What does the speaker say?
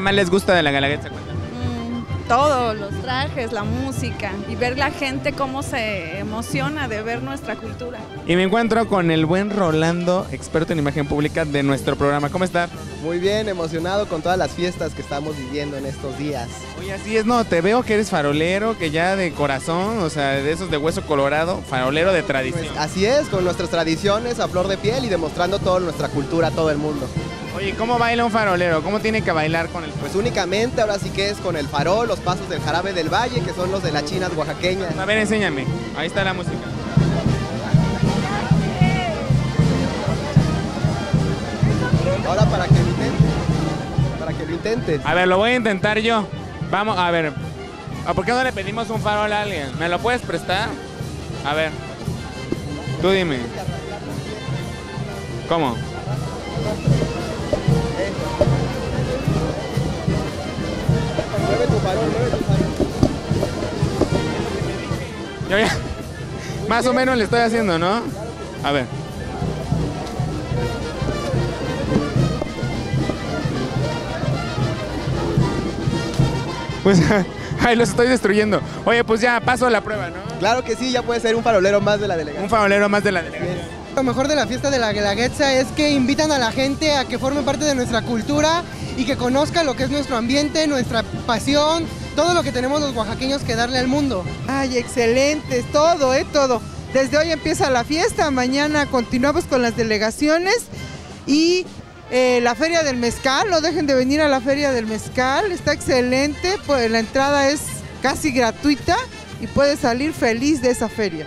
más les gusta de la Guelaguetza? Mm, todo, los trajes, la música y ver la gente cómo se emociona de ver nuestra cultura. Y me encuentro con el buen Rolando, experto en imagen pública de nuestro programa. ¿Cómo está? Muy bien, emocionado con todas las fiestas que estamos viviendo en estos días. Oye, así es, no, te veo que eres farolero, que ya de corazón, o sea, de esos de hueso colorado, farolero de tradición. Así es, con nuestras tradiciones a flor de piel y demostrando toda nuestra cultura a todo el mundo. Oye, ¿cómo baila un farolero? ¿Cómo tiene que bailar con el Pues únicamente ahora sí que es con el farol, los pasos del jarabe del valle, que son los de las chinas oaxaqueñas. A ver, enséñame. Ahí está la música. Ahora para que lo intentes. Para que lo intentes. A ver, lo voy a intentar yo. Vamos, a ver. ¿A ¿Por qué no le pedimos un farol a alguien? ¿Me lo puedes prestar? A ver. Tú dime. ¿Cómo? Yo ya. Más o menos le estoy haciendo, ¿no? A ver. Pues ahí los estoy destruyendo. Oye, pues ya paso la prueba, ¿no? Claro que sí, ya puede ser un farolero más de la delegación. Un farolero más de la delegación. Lo mejor de la fiesta de la Guelaguetza es que invitan a la gente a que forme parte de nuestra cultura y que conozca lo que es nuestro ambiente, nuestra pasión, todo lo que tenemos los oaxaqueños que darle al mundo. Ay, excelente, todo, eh, todo. Desde hoy empieza la fiesta, mañana continuamos con las delegaciones y eh, la Feria del Mezcal, no dejen de venir a la Feria del Mezcal, está excelente, pues la entrada es casi gratuita y puedes salir feliz de esa feria.